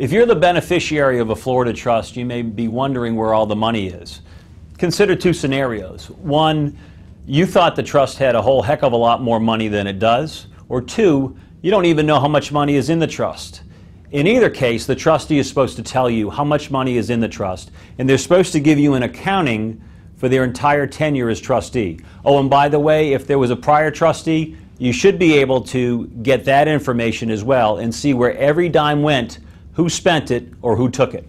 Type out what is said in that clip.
If you're the beneficiary of a Florida trust, you may be wondering where all the money is. Consider two scenarios. One, you thought the trust had a whole heck of a lot more money than it does. Or two, you don't even know how much money is in the trust. In either case, the trustee is supposed to tell you how much money is in the trust, and they're supposed to give you an accounting for their entire tenure as trustee. Oh, and by the way, if there was a prior trustee, you should be able to get that information as well and see where every dime went who spent it or who took it.